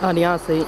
二零二 c